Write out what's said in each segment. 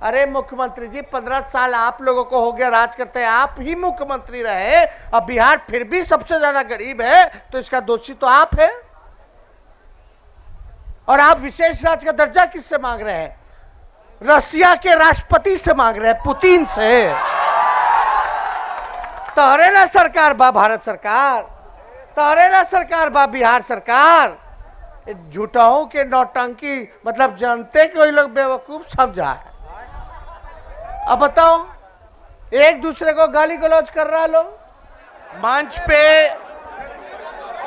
अरे मुख्यमंत्री जी, पंद्रह साल आप लोगों को हो गया राज करते हैं, आप ही मुख्यमंत्री रहे, अब बिहार फिर भी सबसे ज़्यादा गरीब है तो इसका दोषी तो आप है। और आप विशेष राज का दर्जा किससे मांग रहे हैं? रसिया के राष्ट्रपति से मांग रहे हैं, पुतिन से। तहरे ना सरकार, बा भारत सरकार। तहरे ना सरकार, बा बिहार सरकार। झूठाओं के नौटंकी मतलब जानते कोई लोग बेवकूफ़ सब जाए अब बताओ, एक दूसरे को गाली गलौज कर रहा लोग? मंच पे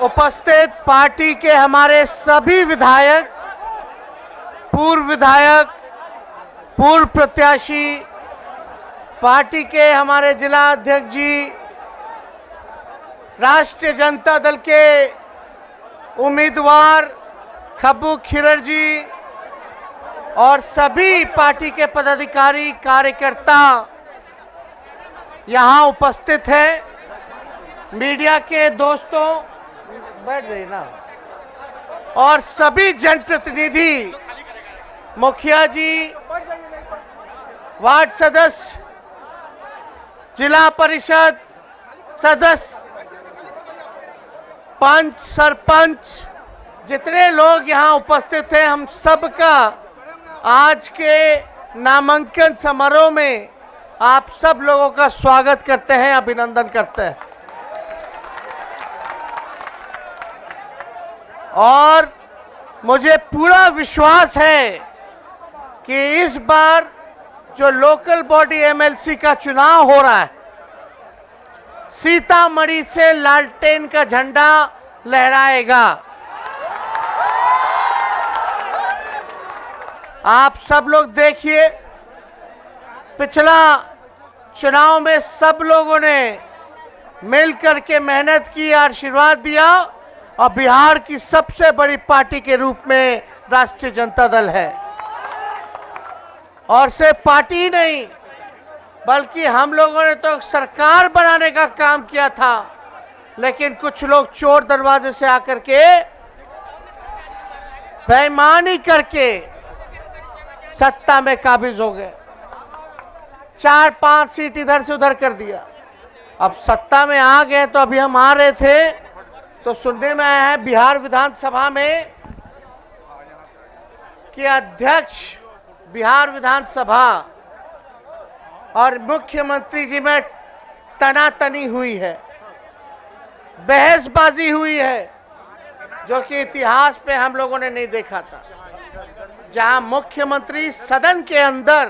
उपस्थित पार्टी के हमारे सभी विधायक, पूर्व विधायक, पूर्व प्रत्याशी, पार्टी के हमारे जिला अध्यक्ष जी, राष्ट्रीय जनता दल के उम्मीदवार, खब्बू खिरर जी और सभी पार्टी के पदाधिकारी, कार्यकर्ता यहाँ उपस्थित हैं। मीडिया के दोस्तों, बैठ गए ना। और सभी जनप्रतिनिधि, मुखिया जी, वार्ड सदस्य, जिला परिषद सदस्य, पंच, सरपंच, जितने लोग यहाँ उपस्थित हैं, हम सबका आज के नामांकन समारोह में आप सब लोगों का स्वागत करते हैं, अभिनंदन करते हैं। और मुझे पूरा विश्वास है कि इस बार जो लोकल बॉडी एमएलसी का चुनाव हो रहा है, सीतामढ़ी से लालटेन का झंडा लहराएगा। आप सब लोग देखिए, पिछला चुनाव में सब लोगों ने मिल करके मेहनत की, आशीर्वाद दिया और बिहार की सबसे बड़ी पार्टी के रूप में राष्ट्रीय जनता दल है। और से पार्टी नहीं, बल्कि हम लोगों ने तो सरकार बनाने का काम किया था, लेकिन कुछ लोग चोर दरवाजे से आकर के बेईमानी करके सत्ता में काबिज हो गए। चार, पाँच सीट इधर से उधर कर दिया। अब सत्ता में आ गए तो अभी हम आ रहे थे तो सुनने में आया है बिहार विधानसभा में कि अध्यक्ष बिहार विधानसभा और मुख्यमंत्री जी में तनातनी हुई है, बहसबाजी हुई है, जो कि इतिहास पे हम लोगों ने नहीं देखा था। जहाँ मुख्यमंत्री सदन के अंदर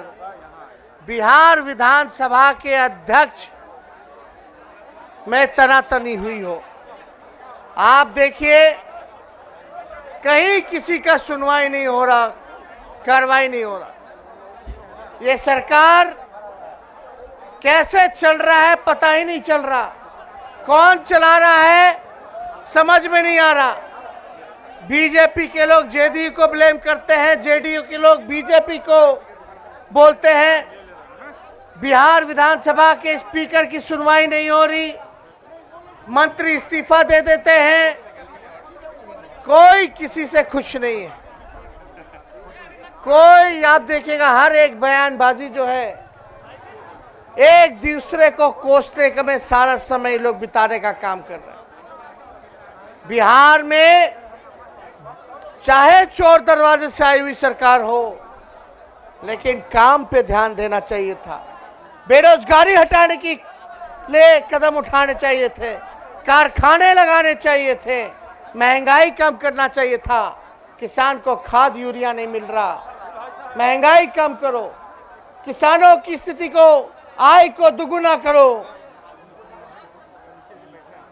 बिहार विधानसभा के अध्यक्ष में तनातनी हुई हो। आप देखिए, कहीं किसी का सुनवाई नहीं हो रहा, कार्रवाई नहीं हो रहा। ये सरकार कैसे चल रहा है पता ही नहीं चल रहा। कौन चला रहा है, समझ में नहीं आ रहा। बीजेपी के लोग जेडीयू को ब्लेम करते हैं, जेडीयू के लोग बीजेपी को बोलते हैं, बिहार विधानसभा के स्पीकर की सुनवाई नहीं हो रही, मंत्री इस्तीफा दे देते हैं, कोई किसी से खुश नहीं है। कोई, आप देखिएगा, हर एक बयानबाजी जो है, एक दूसरे को कोसने का में सारा समय लोग बिताने का काम कर रहे हैं। बिहार में चाहे चोर दरवाजे से आई हुई सरकार हो, लेकिन काम पे ध्यान देना चाहिए था। बेरोजगारी हटाने की ले कदम उठाने चाहिए थे, कारखाने लगाने चाहिए थे, महँगाई कम करना चाहिए था, किसान को खाद यूरिया नहीं मिल रहा। महँगाई कम करो, किसानों की स्थिति को, आय को दुगुना करो।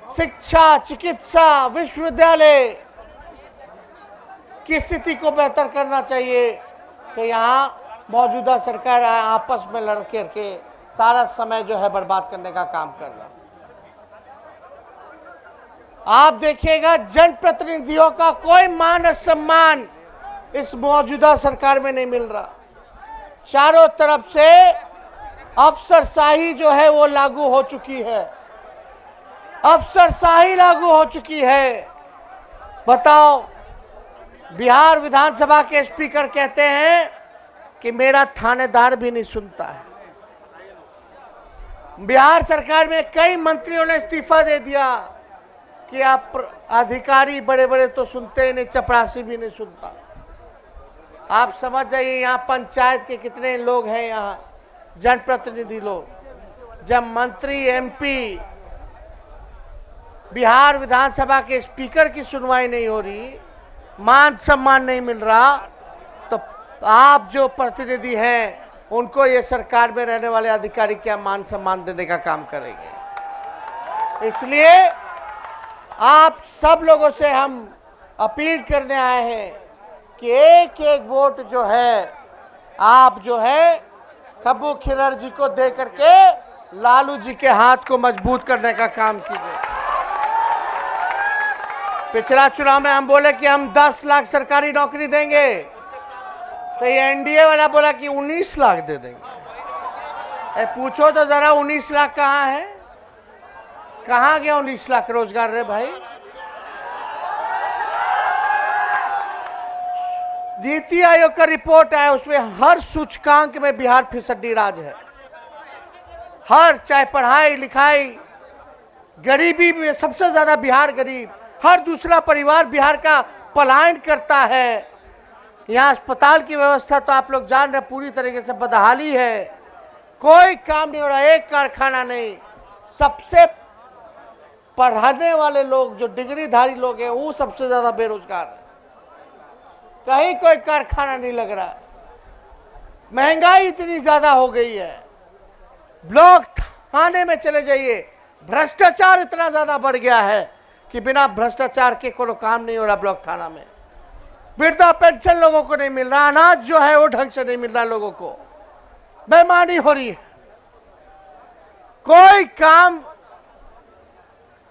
शिक्षा, चिकित्सा, विश्वविद्यालय की स्थिति को बेहतर करना चाहिए। तो यहाँ मौजूदा सरकार आपस में लड़ करके सारा समय जो है बर्बाद करने का काम कर रहा आप देखिएगा, जनप्रतिनिधियों का कोई मान सम्मान इस मौजूदा सरकार में नहीं मिल रहा। चारों तरफ़ से अफसरशाही जो है वो लागू हो चुकी है। अफसरशाही लागू हो चुकी है। बताओ बिहार विधानसभा के स्पीकर कहते हैं कि मेरा थानेदार भी नहीं सुनता है। बिहार सरकार में कई मंत्रियों ने इस्तीफा दे दिया कि आप अधिकारी बड़े बड़े तो सुनते ही नहीं, चपरासी भी नहीं सुनता। आप समझ जाइए, यहाँ पंचायत के कितने लोग हैं यहाँ, जनप्रतिनिधि लोग। जब मंत्री एमपी बिहार विधानसभा के स्पीकर की सुनवाई नहीं हो रही मान सम्मान नहीं मिल रहा तो आप जो प्रतिनिधि हैं, उनको ये सरकार में रहने वाले अधिकारी क्या मान सम्मान देने का काम करेंगे? इसलिए आप सब लोगों से हम अपील करने आए हैं कि एक एक वोट जो है, आप जो है खब्बू खिरर जी को दे करके लालू जी के हाथ को मज़बूत करने का काम कीजिए। पिछला चुनाव में हम बोले कि हम 10 लाख सरकारी नौकरी देंगे तो ये एनडीए वाला बोला कि 19 लाख दे देंगे। ए, पूछो तो जरा 19 लाख कहाँ है? कहाँ गया 19 लाख रोज़गार रे भाई? नीति आयोग का रिपोर्ट आया उसमें हर सूचकांक में बिहार फिसड्डी राज है। हर चाहे पढ़ाई लिखाई गरीबी में सबसे ज़्यादा बिहार गरीब। हर दूसरा परिवार बिहार का पलायन करता है। यहाँ अस्पताल की व्यवस्था तो आप लोग जान रहे पूरी तरीके से बदहाली है। कोई काम नहीं हो रहा, एक कारखाना नहीं। सबसे पढ़ाने वाले लोग, जो डिग्रीधारी लोग हैं, वो सबसे ज़्यादा बेरोजगार है। कहीं कोई कारखाना नहीं लग रहा। महँगाई इतनी ज़्यादा हो गई है। ब्लॉक थाने में चले जाइए, भ्रष्टाचार इतना ज़्यादा बढ़ गया है। कि बिना भ्रष्टाचार के कोनो काम नहीं हो रहा ब्लॉक थाना में। वृद्धा पेंशन लोगों को नहीं मिल रहा, अनाज जो है वो ढंग से नहीं मिल रहा लोगों को। बेमानी हो रही है। कोई काम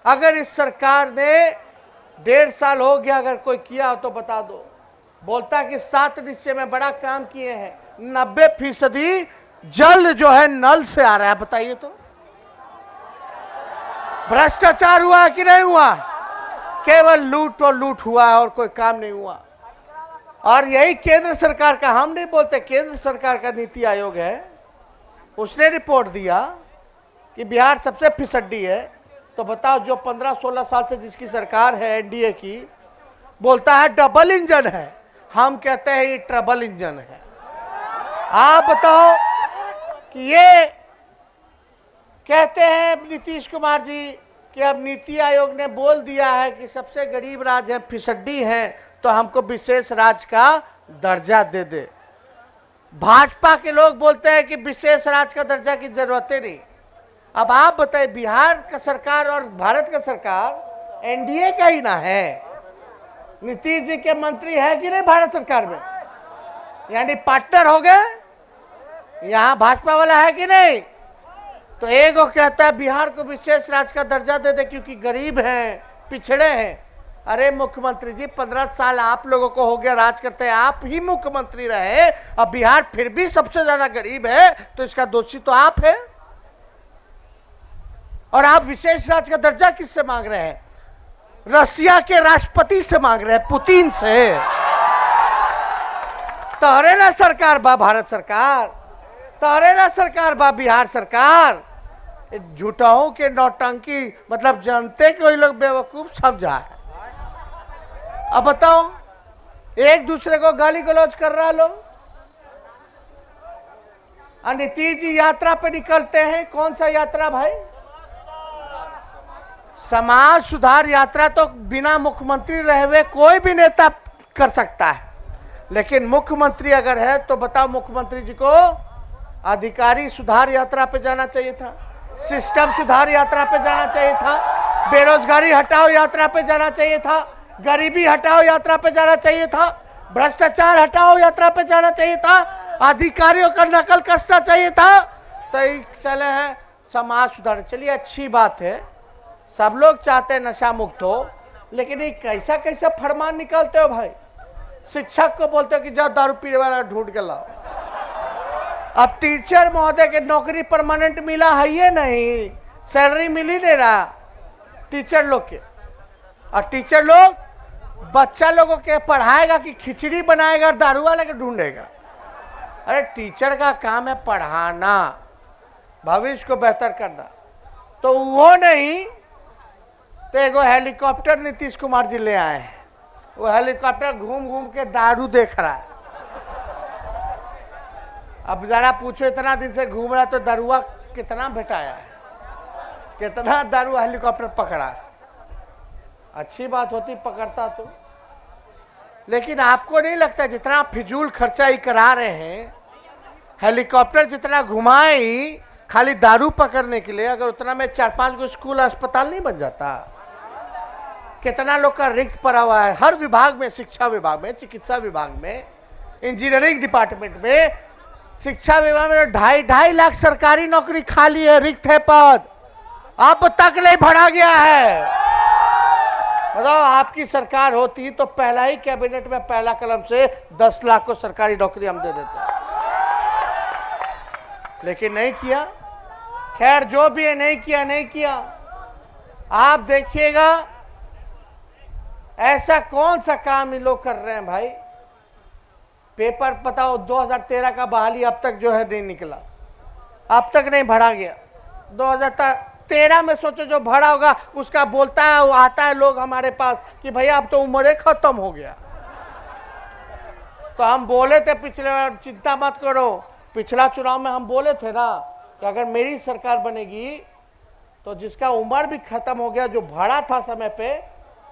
अगर इस सरकार ने डेढ़ साल हो गया, अगर कोई किया हो तो बता दो। बोलता कि सात निश्चय में बड़ा काम किए हैं। नब्बे फ़ीसदी जल जो है नल से आ रहा है, बताइए तो। भ्रष्टाचार हुआ कि नहीं हुआ? केवल लूट और लूट हुआ और कोई काम नहीं हुआ। और यही केंद्र सरकार का, हम नहीं बोलते केंद्र सरकार का नीति आयोग है। उसने रिपोर्ट दिया कि बिहार सबसे फिसड्डी है। तो बताओ, जो 15-16 साल से जिसकी सरकार है, एनडीए की, बोलता है डबल इंजन है। हम कहते हैं ये ट्रबल इंजन है। आप बताओ कि ये कहते हैं नीतीश कुमार जी कि अब नीति आयोग ने बोल दिया है कि सबसे गरीब राज्य है, फिसड्डी है तो हमको विशेष राज्य का दर्जा दे दे। भाजपा के लोग बोलते हैं कि विशेष राज्य का दर्जा की ज़रूरत ही नहीं। अब आप बताइए, बिहार का सरकार और भारत का सरकार एनडीए का ही ना है। नीतीश जी के मंत्री है कि नहीं भारत सरकार में? यानी पार्टनर हो गए? यहाँ भाजपा वाला है कि नहीं? तो एक कहता है, बिहार को विशेष राज्य का दर्जा दे दे, क्योंकि गरीब हैं, पिछड़े हैं। अरे मुख्यमंत्री जी, पंद्रह साल आप लोगों को हो गया राज करते हैं, आप ही मुख्यमंत्री रहे और बिहार फिर भी सबसे ज़्यादा गरीब है तो इसका दोषी तो आप है। और आप विशेष राज्य का दर्जा किससे मांग रहे हैं? रसिया के राष्ट्रपति से मांग रहे हैं, पुतिन से। तहरे ना सरकार, बा भारत सरकार। तहरे ना सरकार, बा बिहार सरकार। झूठाओं के नौटंकी मतलब जनते कोई लोग बेवकूफ़ समझा है। अब बताओ, एक दूसरे को गाली गलौज कर रहा लोग? नीतीश जी यात्रा पे निकलते हैं, कौन सा यात्रा भाई? समाज सुधार यात्रा तो बिना मुख्यमंत्री रहे कोई भी नेता कर सकता है। लेकिन मुख्यमंत्री अगर है तो बताओ मुख्यमंत्री जी को अधिकारी सुधार यात्रा पे जाना चाहिए था, सिस्टम सुधार यात्रा पे जाना चाहिए था, बेरोजगारी हटाओ यात्रा पे जाना चाहिए था, गरीबी हटाओ यात्रा पे जाना चाहिए था, भ्रष्टाचार हटाओ यात्रा पे जाना चाहिए था, अधिकारियों का नकल कसना चाहिए था। तो चले हैं, समाज सुधार। चलिए, अच्छी बात है, सब लोग चाहते हैं नशा मुक्त हो, लेकिन ये कैसा कैसा फरमान निकालते हो भाई? शिक्षक को बोलते हो कि जा दारू पीने वाला ढूंढ के लाओ। अब टीचर महोदय के नौकरी परमानेंट मिला है ये नहीं? सैलरी मिल ही नहीं रहा। टीचर लोग के। और टीचर लोग बच्चा लोगों के पढ़ाएगा कि खिचड़ी बनाएगा, दारू वाले के ढूंढेगा। अरे टीचर का काम है पढ़ाना। भविष्य को बेहतर करना। तो वो नहीं तो एगो हेलीकॉप्टर नीतीश कुमार जी ले आए हैं। वो हेलीकॉप्टर घूम घूम के दारू देख रहा है। अब जरा पूछो, इतना दिन से घूम रहा तो दारुआ कितना भेटाया? है कितना दारू हेलीकॉप्टर पकड़ा? अच्छी बात होती, पकड़ता तो। लेकिन आपको नहीं लगता जितना फिजूल खर्चा ही करा रहे हैं, हेलीकॉप्टर जितना घुमाए खाली दारू पकड़ने के लिए, अगर उतना में चार पाँच गो स्कूल अस्पताल नहीं बन जाता? कितना लोग का रिक्त पड़ा हुआ है? हर विभाग में, शिक्षा विभाग में, चिकित्सा विभाग में, इंजीनियरिंग डिपार्टमेंट में शिक्षा विभाग में ढाई ढाई लाख सरकारी नौकरी खाली है, रिक्त है पद। अब तक नहीं भरा गया है। बताओ, आपकी सरकार होती तो पहला ही कैबिनेट में पहला कलम से दस लाख को सरकारी नौकरी हम दे देते। लेकिन नहीं किया। खैर, जो भी है, नहीं किया नहीं किया। आप देखिएगा, ऐसा कौन सा काम ये लोग कर रहे हैं भाई? पेपर बताओ 2013 का बहाली अब तक जो है नहीं निकला। अब तक नहीं भरा गया। 2013 में सोचो, जो भरा होगा, उसका बोलता है, वो आता है लोग हमारे पास कि भैया, अब तो उम्र खत्म हो गया। तो हम बोले थे पिछले बार, चिंता मत करो। पिछला चुनाव में हम बोले थे ना कि अगर मेरी सरकार बनेगी तो जिसका उम्र भी खत्म हो गया, जो भरा था समय पे,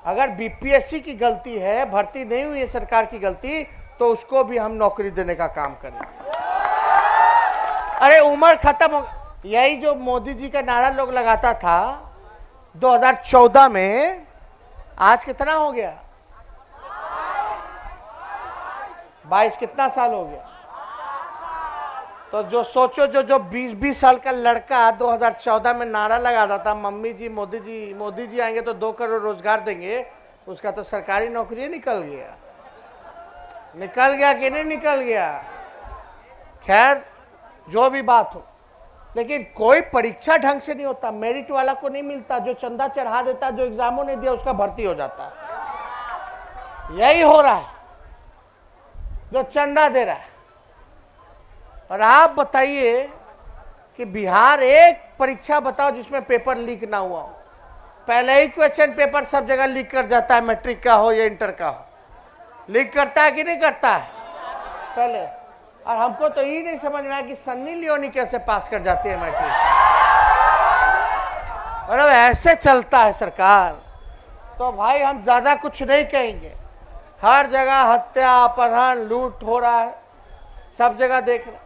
अगर बीपीएससी की गलती है, भर्ती नहीं हुई है सरकार की गलती तो उसको भी हम नौकरी देने का काम करेंगे अरे, उम्र खत्म हो यही जो मोदी जी का नारा लोग लगाता था 2014 में आज कितना हो गया? 22 कितना साल हो गया? तो जो सोचो, जो जो 20-20 साल का लड़का 2014 में नारा लगाता था, मम्मी जी, मोदी जी मोदी जी आएँगे तो दो करोड़ रोज़गार देंगे, उसका तो सरकारी नौकरी निकल गया। निकल गया कि नहीं निकल गया? खैर, जो भी बात हो। लेकिन कोई परीक्षा ढंग से नहीं होता। मेरिट वाला को नहीं मिलता। जो चंदा चढ़ा देता, जो एग्जामों ने दिया, उसका भर्ती हो जाता। यही हो रहा है। जो चंदा दे रहा है। और आप बताइए कि बिहार एक परीक्षा बताओ जिसमें पेपर लीक ना हुआ हो। पहले ही क्वेश्चन पेपर सब जगह लीक कर जाता है। मैट्रिक का हो या इंटर का हो। लीक करता है कि नहीं करता है? पहले। और हमको तो ये नहीं समझ में आया कि सन्नी लियोनी कैसे पास कर जाती है मैट्रिक और अब ऐसे चलता है सरकार तो भाई हम ज़्यादा कुछ नहीं कहेंगे। हर जगह हत्या, अपहरण, लूट हो रहा है। सब जगह देख रहे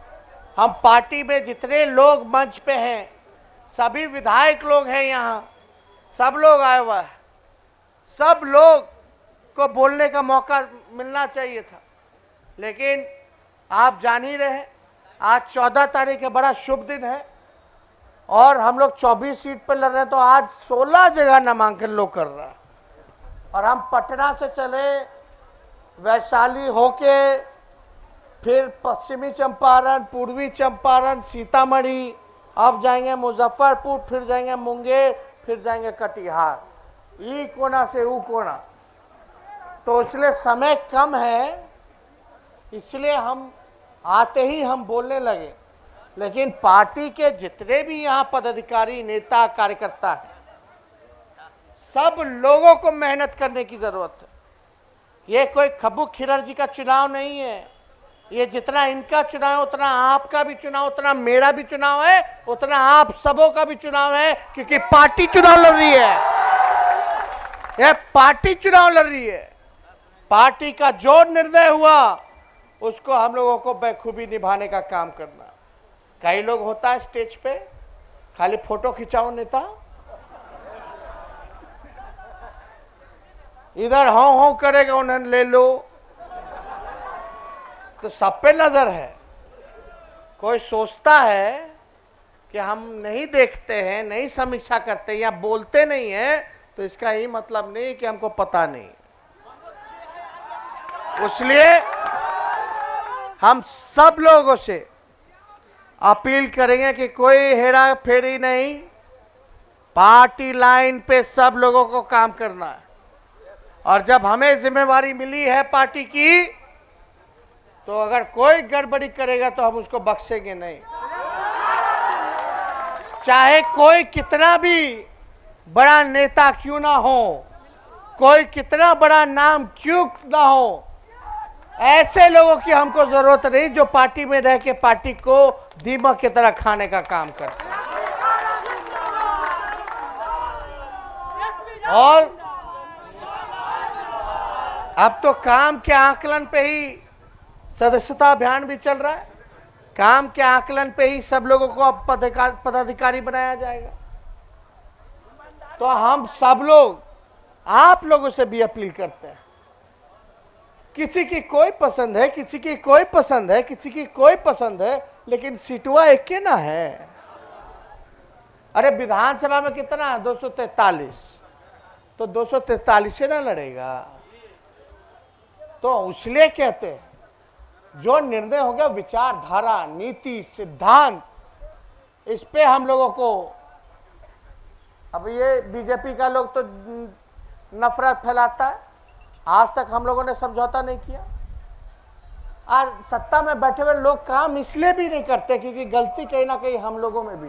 हम पार्टी में जितने लोग मंच पे हैं, सभी विधायक लोग हैं यहाँ। सब लोग आए हुआ है। सब लोग को बोलने का मौका मिलना चाहिए था। लेकिन आप जान ही रहे आज चौदह तारीख है, बड़ा शुभ दिन है। और हम लोग चौबीस सीट पर लड़ रहे हैं तो आज सोलह जगह नामांकन लोग कर रहा है। और हम पटना से चले, वैशाली होके, फिर पश्चिमी चंपारण, पूर्वी चंपारण, सीतामढ़ी, अब जाएँगे मुजफ्फरपुर, फिर जाएँगे मुंगेर, फिर जाएँगे कटिहार। ई कोना से ऊ कोना। तो इसलिए समय कम है, इसलिए हम आते ही हम बोलने लगे। लेकिन पार्टी के जितने भी यहाँ पदाधिकारी, नेता, कार्यकर्ता है, सब लोगों को मेहनत करने की ज़रूरत है। ये कोई खब्बू खिरर जी का चुनाव नहीं है। ये जितना इनका चुनाव है, उतना आपका भी चुनाव, उतना मेरा भी चुनाव है, उतना आप सबों का भी चुनाव है, क्योंकि पार्टी चुनाव लड़ रही है। ये पार्टी चुनाव लड़ रही है। पार्टी का जो निर्णय हुआ, उसको हम लोगों को बेखूबी निभाने का काम करना। कई लोग होता है स्टेज पे, खाली फ़ोटो खिंचाओ नेता। इधर हो हो करेगा, उन्हें ले लो। तो सब पे नज़र है। कोई सोचता है कि हम नहीं देखते हैं, नहीं समीक्षा करते हैं या बोलते नहीं है तो इसका ही मतलब नहीं कि हमको पता नहीं। इसलिए हम सब लोगों से अपील करेंगे कि कोई हेरा फेरी नहीं, पार्टी लाइन पे सब लोगों को काम करना है। और जब हमें जिम्मेवारी मिली है पार्टी की तो अगर कोई गड़बड़ी करेगा तो हम उसको बख्शेंगे नहीं। चाहे कोई कितना भी बड़ा नेता क्यों ना हो, कोई कितना बड़ा नाम क्यों ना हो ऐसे लोगों की हमको ज़रूरत नहीं जो पार्टी में रह के पार्टी को दीमक की तरह खाने का काम करते और अब तो काम के आकलन पे ही सदस्यता अभियान भी चल रहा है। काम के आकलन पे ही सब लोगों को अब पदाधिकारी बनाया जाएगा। तो हम सब लोग, आप लोगों से भी अपील करते हैं। किसी की कोई पसंद है, किसी की कोई पसंद है, किसी की कोई पसंद है, लेकिन सीटुआ एक के ना है। अरे विधानसभा में कितना दो सौ तैतालीस। तो दो सौ तैतालीस से ना लड़ेगा। तो इसलिए कहते जो निर्णय हो गया, विचारधारा, नीति, सिद्धांत, इस पे हम लोगों को, अब ये बीजेपी का लोग तो नफरत फैलाता है। आज तक हम लोगों ने समझौता नहीं किया। आज सत्ता में बैठे हुए लोग काम इसलिए भी नहीं करते क्योंकि गलती कहीं ना कहीं हम लोगों में भी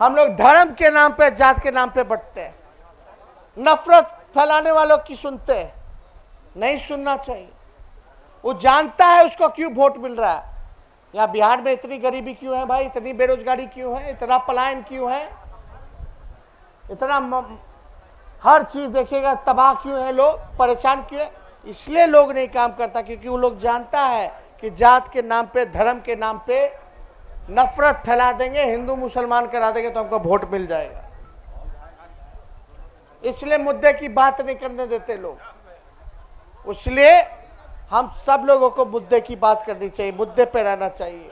हम लोग धर्म के नाम पे, जात के नाम पे बटते हैं। नफरत फैलाने वालों की सुनते हैं। नहीं सुनना चाहिए। वो जानता है उसको क्यों वोट मिल रहा है। यहाँ बिहार में इतनी गरीबी क्यों है भाई? इतनी बेरोजगारी क्यों है? इतना पलायन क्यों है? इतना हर चीज़ देखेगा, तबाह क्यों है लोग? परेशान क्यों है? इसलिए लोग नहीं काम करता, क्योंकि वो लोग जानता है कि जात के नाम पे, धर्म के नाम पे नफरत फैला देंगे, हिंदू मुसलमान करा देंगे तो हमको वोट मिल जाएगा। इसलिए मुद्दे की बात नहीं करने देते लोग। इसलिए हम सब लोगों को मुद्दे की बात करनी चाहिए, मुद्दे पे रहना चाहिए।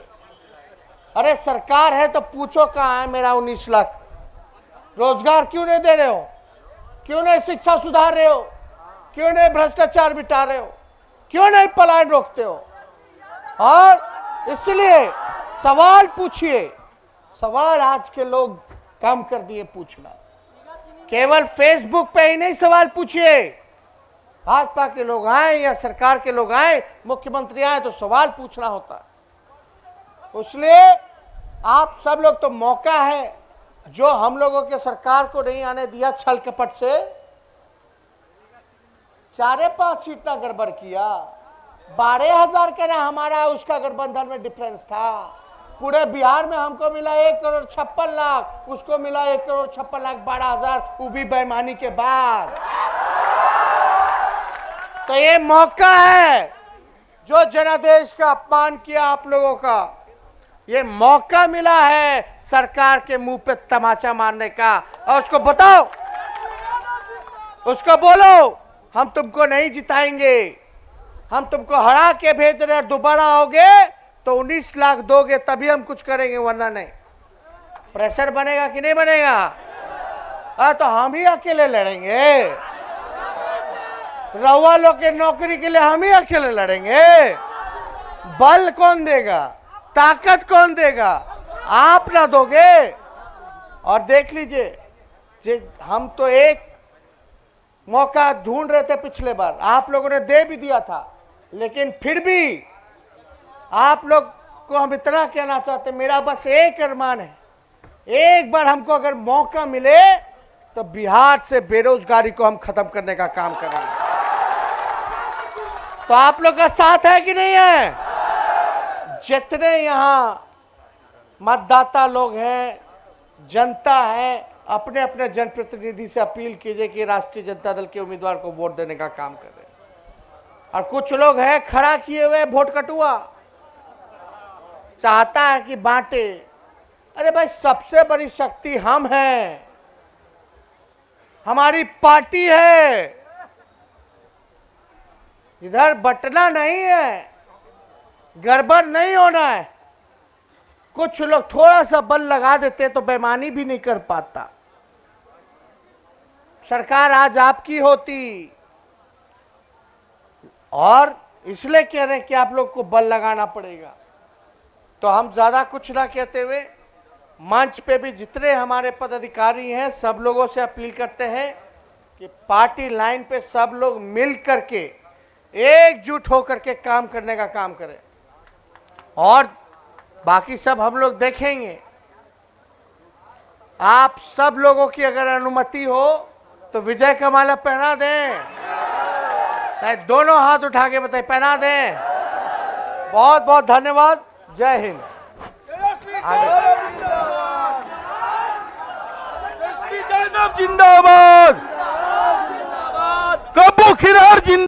अरे सरकार है तो पूछो कहाँ है मेरा उन्नीस लाख? रोज़गार क्यों नहीं दे रहे हो? क्यों नहीं शिक्षा सुधार रहे हो? क्यों नहीं भ्रष्टाचार मिटा रहे हो? क्यों नहीं पलायन रोकते हो? और इसलिए सवाल पूछिए। सवाल आज के लोग कम कर दिए पूछना। केवल फेसबुक पे ही नहीं सवाल पूछिए। भाजपा के लोग आए या सरकार के लोग आए, मुख्यमंत्री आए तो सवाल पूछना होता। इसलिए आप सब लोग तो मौका है जो हम लोगों के सरकार को नहीं आने दिया छल कपट से, चारे पाँच सीट का गड़बड़ किया। बारह हज़ार का ना हमारा, उसका गठबंधन में डिफरेंस था। पूरे बिहार में हमको मिला एक करोड़ छप्पन लाख, उसको मिला एक करोड़ छप्पन लाख बारह हज़ार वो भी बेईमानी के बाद। तो ये मौका है जो जनादेश का अपमान किया आप लोगों का। ये मौका मिला है सरकार के मुँह पे तमाचा मारने का। और उसको बताओ। उसको बोलो हम तुमको नहीं जिताएँगे। हम तुमको हरा के भेज रहे हैं दोबारा आओगे तो 19 लाख दोगे तभी हम कुछ करेंगे वरना नहीं। प्रेशर बनेगा कि नहीं बनेगा? आ, तो हम ही अकेले लड़ेंगे। रउआ लोग के नौकरी के लिए हम ही अकेले लड़ेंगे। बल कौन देगा? ताकत कौन देगा? आप ना दोगे। और देख लीजिए हम तो एक मौका ढूंढ रहे थे पिछले बार। आप लोगों ने दे भी दिया था, लेकिन फिर भी आप लोग को हम इतना कहना चाहते मेरा बस एक अरमान है। एक बार हमको अगर मौका मिले तो बिहार से बेरोजगारी को हम खत्म करने का काम करेंगे। तो आप लोग का साथ है कि नहीं है? जितने यहाँ मतदाता लोग हैं, जनता है अपने अपने जनप्रतिनिधि से अपील कीजिए कि राष्ट्रीय जनता दल के उम्मीदवार को वोट देने का काम करें। और कुछ लोग हैं खड़ा किए हुए वोट कटुआ। चाहता है कि बांटे। अरे भाई, सबसे बड़ी शक्ति हम हैं। हमारी पार्टी है। इधर बटना नहीं है। गड़बड़ नहीं होना है। कुछ लोग थोड़ा सा बल लगा देते तो बेमानी भी नहीं कर पाता। सरकार आज आपकी होती। और इसलिए कह रहे हैं कि आप लोग को बल लगाना पड़ेगा। तो हम ज़्यादा कुछ ना कहते हुए मंच पे भी जितने हमारे पदाधिकारी हैं, सब लोगों से अपील करते हैं कि पार्टी लाइन पे सब लोग मिल करके एकजुट होकर के काम करने का काम करें। और बाकी सब हम लोग देखेंगे। आप सब लोगों की अगर अनुमति हो तो विजय का माला पहना दें। दोनों हाथ उठा के बताए, पहना दें। बहुत बहुत धन्यवाद। जय हिंद। जिंदाबाद कबू खिरार जिंदाबाद।